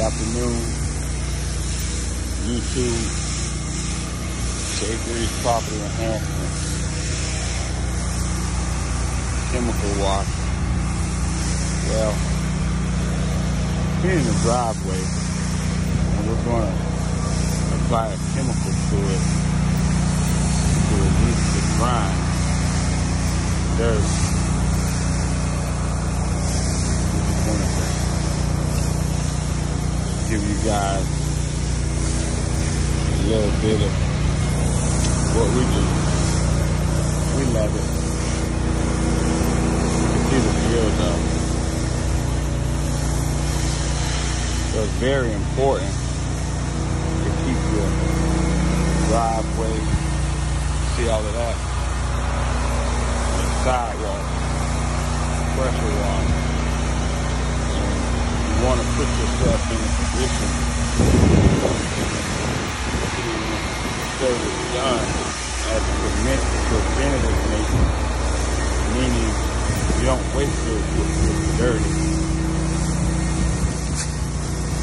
afternoon. YouTube, J3's Property Enhancement, Chemical Wash. Well, here in the driveway, and we're going to apply a chemical to it to release the grime, dirt, give you guys a little bit of what we do. We love it. You can see the build up. So it's very important to keep your driveway, see all of that, sidewalk, pressure wash want to put yourself in a position to service done as preventative nature, meaning you don't waste it with dirty.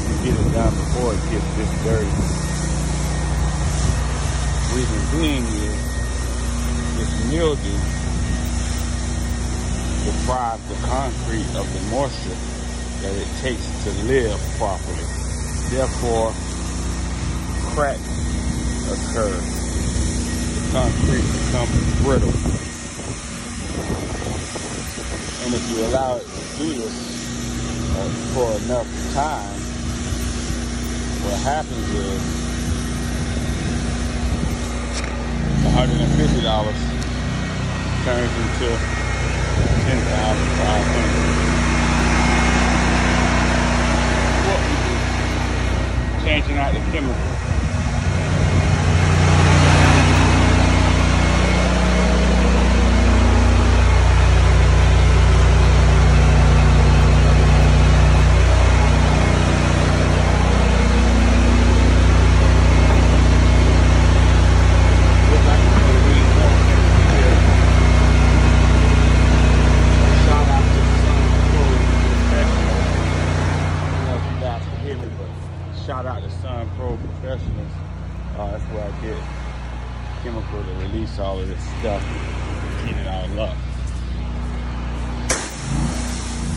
You get it done before it gets this dirty. Reason being is this mildew deprives the concrete of the moisture that it takes to live properly. Therefore, cracks occur. The concrete becomes brittle. And if you allow it to do this uh, for enough time, what happens is $150 turns into 10500 extremo. Shout out to Sun Pro Professionals. Uh, that's where I get chemical to release all of this stuff, heat it all up.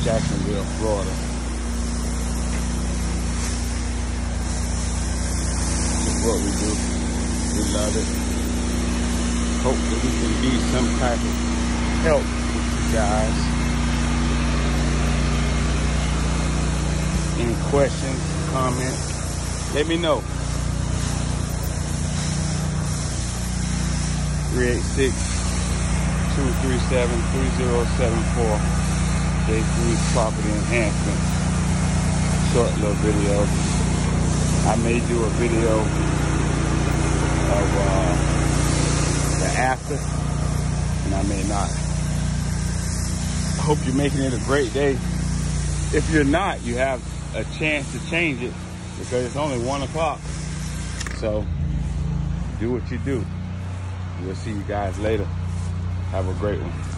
Jacksonville, Florida. That's what we do. We love it. Hope that we can be some type of help with you guys. Any questions, comments? Let me know. 386 237 3074. J3 Property Enhancement. Short little video. I may do a video of uh, the after, and I may not. I hope you're making it a great day. If you're not, you have a chance to change it because it's only one o'clock. So do what you do. We'll see you guys later. Have a great one.